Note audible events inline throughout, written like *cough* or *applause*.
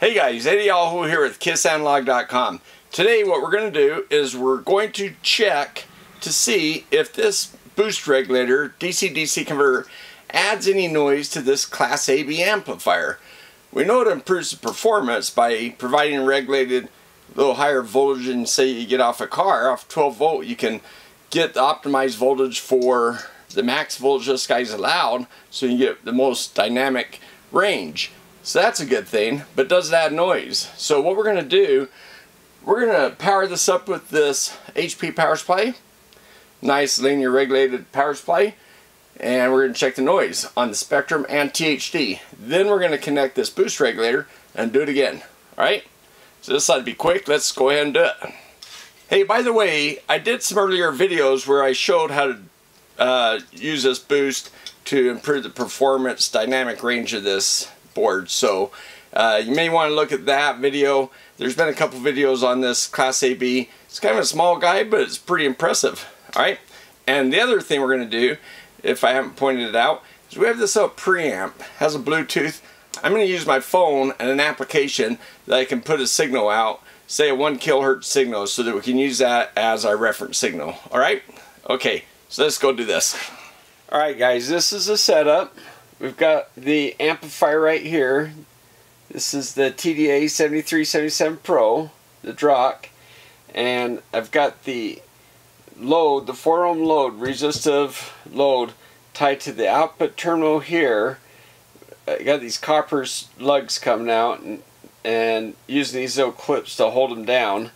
Hey guys, Eddie Yahoo here with KissAnalog.com. Today what we're going to do is we're going to check to see if this boost regulator, DC-DC converter, adds any noise to this Class AB amplifier. We know it improves the performance by providing regulated little higher voltage and say you get off a car, off 12 volt, you can get the optimized voltage for the max voltage this guy's allowed so you get the most dynamic range. So that's a good thing, but does it add noise? So what we're going to do, we're going to power this up with this HP power supply. Nice linear regulated power supply. And we're going to check the noise on the Spectrum and THD. Then we're going to connect this boost regulator and do it again. Alright? So this ought to be quick. Let's go ahead and do it. Hey, by the way, I did some earlier videos where I showed how to uh, use this boost to improve the performance dynamic range of this board. So uh, you may want to look at that video. There's been a couple videos on this Class AB. It's kind of a small guy, but it's pretty impressive. All right. And the other thing we're going to do, if I haven't pointed it out, is we have this little preamp. has a Bluetooth. I'm going to use my phone and an application that I can put a signal out, say a 1 kilohertz signal, so that we can use that as our reference signal. All right? Okay, so let's go do this. All right, guys, this is the setup. We've got the amplifier right here. This is the TDA 7377 Pro, the DROK. And I've got the load, the 4 ohm load, resistive load, tied to the output terminal here. I got these copper lugs coming out and, and using these little clips to hold them down.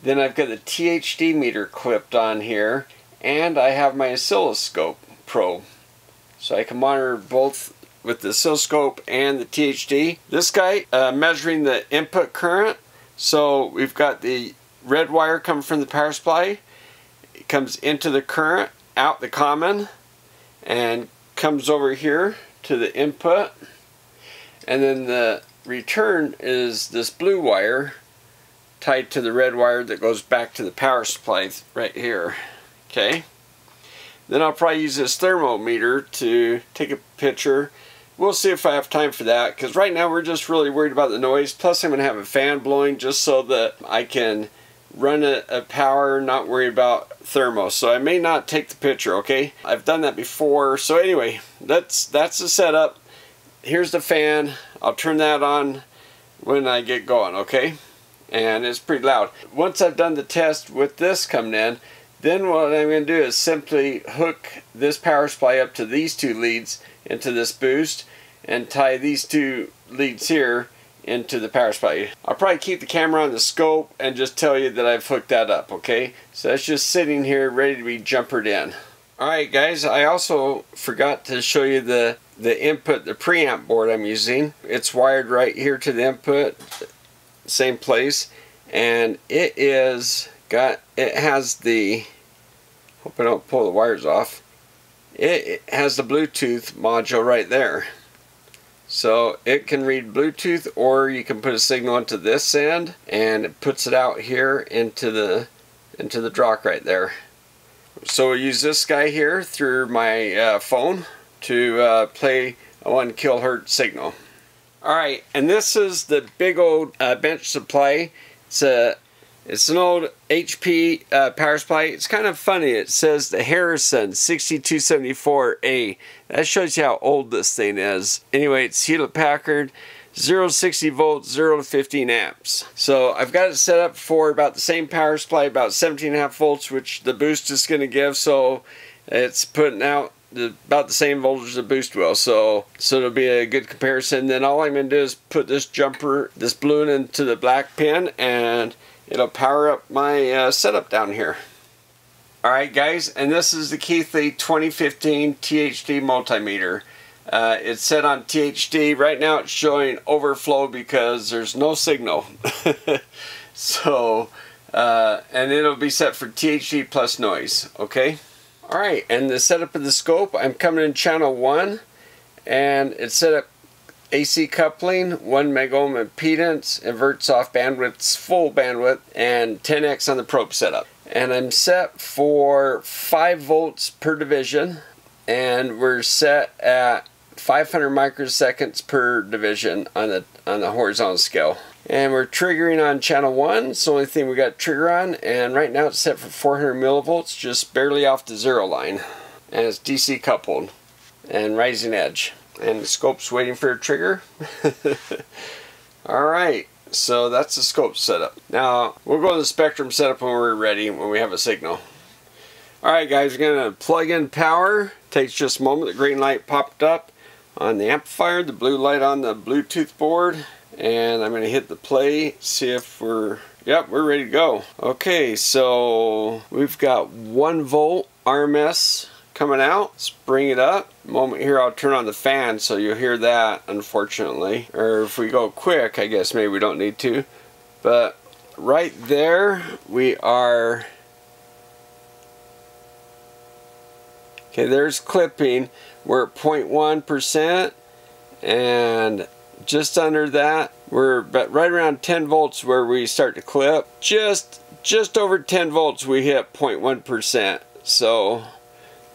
Then I've got the THD meter clipped on here and I have my oscilloscope probe so I can monitor both with the oscilloscope and the THD. This guy uh, measuring the input current. So we've got the red wire coming from the power supply. It comes into the current, out the common, and comes over here to the input. And then the return is this blue wire tied to the red wire that goes back to the power supply right here. Okay. Then I'll probably use this thermometer to take a picture. We'll see if I have time for that because right now we're just really worried about the noise. Plus I'm going to have a fan blowing just so that I can run a, a, power, not worry about thermo. So I may not take the picture, okay? I've done that before. So anyway, that's, that's the setup. Here's the fan. I'll turn that on when I get going, okay? And it's pretty loud. Once I've done the test with this coming in, then what I'm going to do is simply hook this power supply up to these two leads into this boost and tie these two leads here into the power supply. I'll probably keep the camera on the scope and just tell you that I've hooked that up, okay? So that's just sitting here ready to be jumpered in. Alright guys, I also forgot to show you the, the input, the preamp board I'm using. It's wired right here to the input, same place, and it is got it has the hope I don't pull the wires off. It, has the Bluetooth module right there. So it can read Bluetooth or you can put a signal into this end and it puts it out here into the into the DROK right there. So we'll use this guy here through my uh, phone to uh, play a 1 kilohertz signal. Alright and this is the big old uh, bench supply. It's a it's an old HP uh, power supply. It's kind of funny. It says the Harrison 6274A. That shows you how old this thing is. Anyway, it's Hewlett Packard 0 60 volts, 0 to 15 amps. So I've got it set up for about the same power supply, about 17.5 volts, which the boost is going to give. So it's putting out the, about the same voltage the boost will. So so it'll be a good comparison. Then all I'm going to do is put this jumper, this balloon into the black pin and it'll power up my uh, setup down here. Alright guys, and this is the Keithley 2015 THD multimeter. Uh, it's set on THD. Right now it's showing overflow because there's no signal. *laughs* so, uh, and it'll be set for THD plus noise, okay? Alright, and the setup of the scope, I'm coming in channel 1, and it's set up AC coupling, 1 megohm impedance, inverts off bandwidth's full bandwidth, and 10x on the probe setup. And I'm set for 5 volts per division, and we're set at 500 microseconds per division on the on the horizontal scale. And we're triggering on channel 1. It's the only thing we got trigger on. And right now it's set for 400 millivolts, just barely off the zero line. And it's DC coupled and rising edge. And the scope's waiting for a trigger. *laughs* Alright, so that's the scope setup. Now, we'll go to the spectrum setup when we're ready, when we have a signal. Alright guys, we're to plug in power. Takes just a moment. The green light popped up on the amplifier, the blue light on the Bluetooth board. And I'm to hit the play, see if we're, yep, we're ready to go. Okay, so we've got 1 volt RMS coming out. Let's bring it up. Moment here, I'll turn on the fan so you'll hear that, unfortunately. Or if we go quick, I guess maybe we don't need to. But right there, we are Okay, there's clipping. We're at 0.1% and just under that, we're but right around 10 volts where we start to clip. Just just over 10 volts we hit 0.1%. So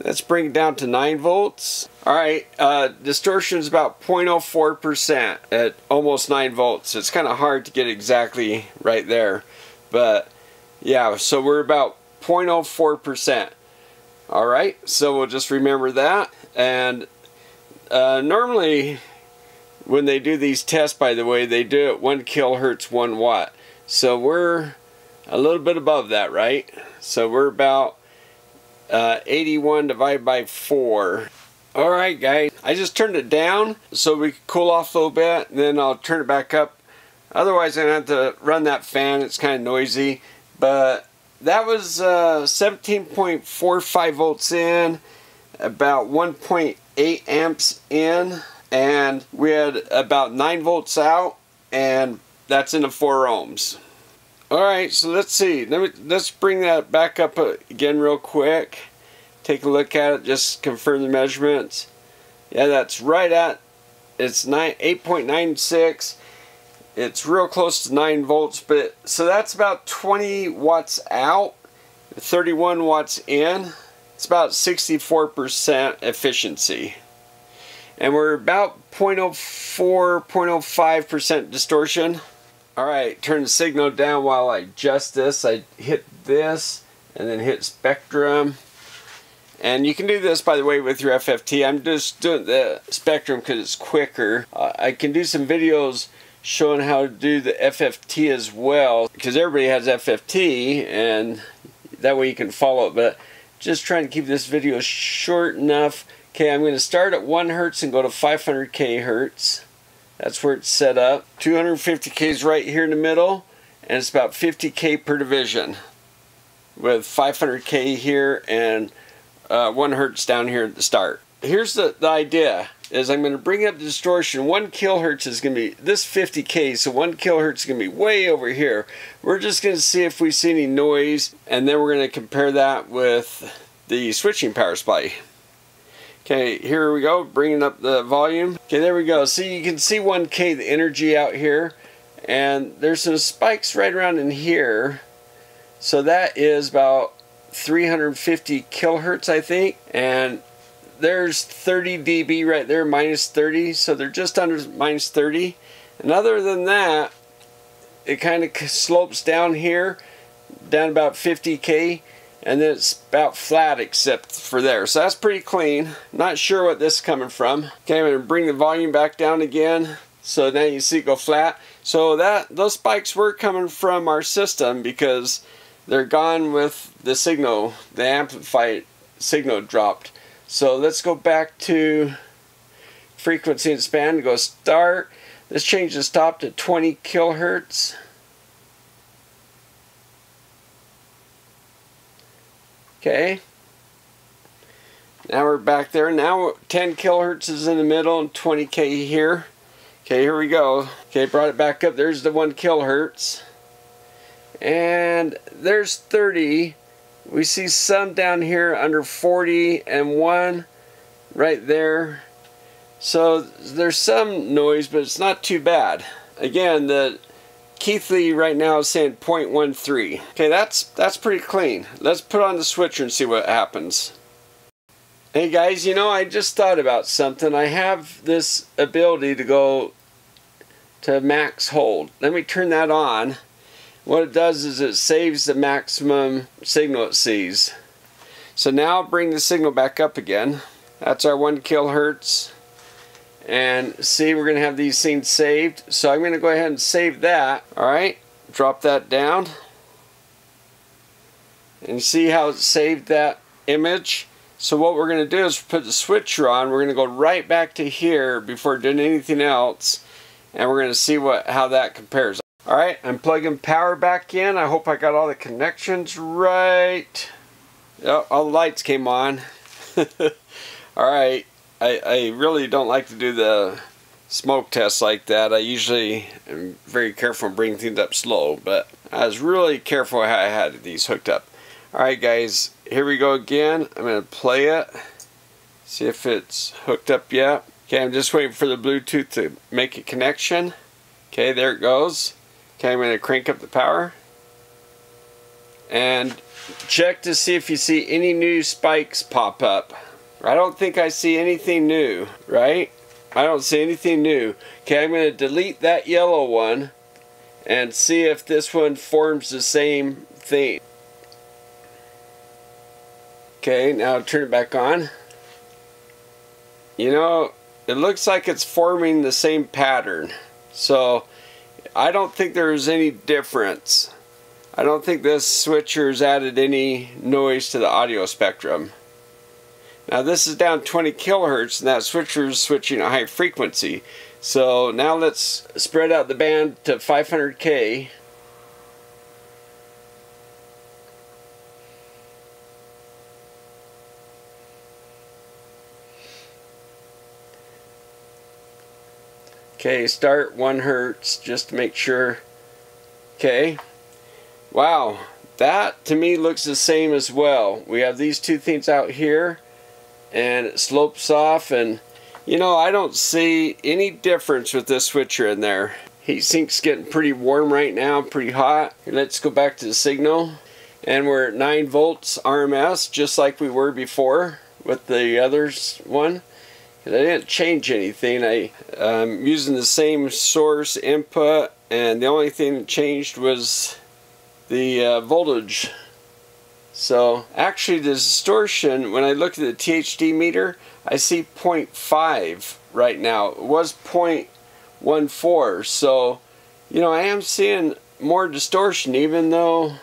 let's bring it down to 9 volts. Alright, uh, distortion is about 0.04% at almost 9 volts. It's kind of hard to get exactly right there. But yeah, so we're about 0.04%. Alright, so we'll just remember that. And uh, normally when they do these tests, by the way, they do it 1 kilohertz, 1 watt. So we're a little bit above that, right? So we're about uh, 81 divided by 4. Alright guys, I just turned it down so we could cool off a little bit, then I'll turn it back up. Otherwise to have to run that fan, it's kind of noisy. But that was uh, 17.45 volts in, about 1.8 amps in, and we had about 9 volts out, and that's in the 4 ohms. Alright, so let's see. Let me, let's bring that back up uh, again real quick. Take a look at it, just confirm the measurements. Yeah, that's right at, it's 8.96 it's real close to 9 volts, but so that's about 20 watts out, 31 watts in. It's about 64% efficiency. And we're about 0.04, 0.05% distortion. Alright, turn the signal down while I adjust this. I hit this and then hit spectrum. And you can do this, by the way, with your FFT. I'm just doing the spectrum because it's quicker. Uh, I can do some videos showing how to do the FFT as well because everybody has FFT and that way you can follow it but just trying to keep this video short enough okay I'm going to start at 1 hertz and go to 500k hertz that's where it's set up 250k is right here in the middle and it's about 50k per division with 500k here and uh, 1 hertz down here at the start here's the, the idea is I'm going to bring up the distortion. 1 kilohertz is going to be this 50k, so 1 kilohertz is going to be way over here. We're just going to see if we see any noise, and then we're going to compare that with the switching power supply. Okay, here we go, bringing up the volume. Okay, there we go. See, you can see 1K, the energy out here. And there's some spikes right around in here. So that is about 350 kilohertz, I think. And there's 30 dB right there, minus 30, so they're just under minus 30. And other than that, it kind of slopes down here, down about 50k, and then it's about flat except for there. So that's pretty clean. Not sure what this is coming from. Okay, I'm going to bring the volume back down again. So now you see it go flat. So that those spikes were coming from our system because they're gone with the signal. The amplified signal dropped. So let's go back to frequency and span. Go start. Let's change the stop to 20 kilohertz. Okay. Now we're back there. Now 10 kilohertz is in the middle and 20k here. Okay, here we go. Okay, brought it back up. There's the 1 kilohertz. And there's 30 we see some down here under 40 and one right there. So there's some noise, but it's not too bad. Again, the Keithley right now is saying 0.13. Okay, that's that's pretty clean. Let's put on the switcher and see what happens. Hey guys, you know, I just thought about something. I have this ability to go to max hold. Let me turn that on. What it does is it saves the maximum signal it sees. So now bring the signal back up again. That's our one kilohertz. And see, we're to have these things saved. So I'm to go ahead and save that. All right, drop that down. And see how it saved that image? So what we're to do is put the switcher on. We're to go right back to here before doing anything else. And we're to see what how that compares. All right, I'm plugging power back in. I hope I got all the connections right. Yep, all the lights came on. *laughs* all right, I, I really don't like to do the smoke tests like that. I usually am very careful in bringing things up slow, but I was really careful how I had these hooked up. Alright guys, here we go again. I'm going to play it. See if it's hooked up yet. Okay, I'm just waiting for the Bluetooth to make a connection. Okay, there it goes. Okay, I'm going to crank up the power. And check to see if you see any new spikes pop up. I don't think I see anything new, right? I don't see anything new. Okay, I'm going to delete that yellow one and see if this one forms the same thing. Okay, now turn it back on. You know, it looks like it's forming the same pattern. So, I don't think there's any difference. I don't think this switcher's added any noise to the audio spectrum. Now this is down 20 kilohertz and that switcher is switching a high frequency. So now let's spread out the band to 500k Okay, start 1 hertz just to make sure. Okay. Wow, that to me looks the same as well. We have these two things out here and it slopes off and you know I don't see any difference with this switcher in there. Heat sink's getting pretty warm right now, pretty hot. Let's go back to the signal and we're at 9 volts RMS just like we were before with the others one. And I didn't change anything. I, am using the same source input and the only thing that changed was the uh, voltage. So actually the distortion, when I look at the THD meter, I see 0.5 right now. It was 0.14. So, you know, I am seeing more distortion even though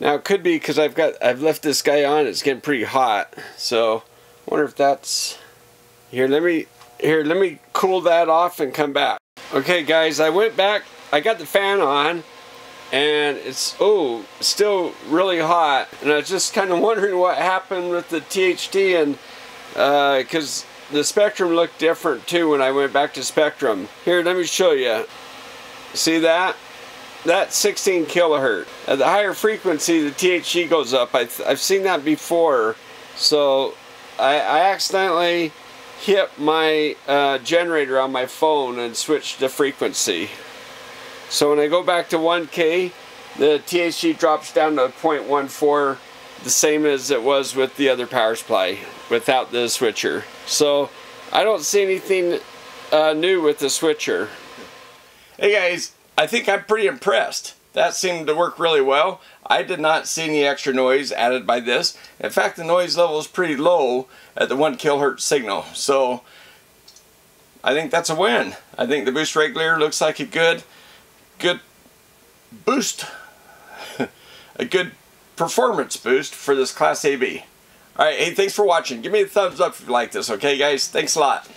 now it could be because I've got I've left this guy on it's getting pretty hot so I wonder if that's here, let me here, let me cool that off and come back. Okay, guys, I went back. I got the fan on, and it's oh, still really hot. And I was just kind of wondering what happened with the THD, and because uh, the Spectrum looked different too when I went back to Spectrum. Here, let me show you. See that? That's 16 kilohertz. At the higher frequency, the THD goes up. I have seen that before, so I, I accidentally hit my uh, generator on my phone and switched the frequency. So when I go back to 1K, the THD drops down to 0.14, the same as it was with the other power supply, without the switcher. So I don't see anything uh, new with the switcher. Hey guys, I think I'm pretty impressed. That seemed to work really well. I did not see any extra noise added by this. In fact, the noise level is pretty low at the 1 kilohertz signal. So I think that's a win. I think the boost regulator looks like it good, good boost. *laughs* a good performance boost for this Class AB. Alright, hey, thanks for watching. Give me a thumbs up if you like this, okay guys? Thanks a lot.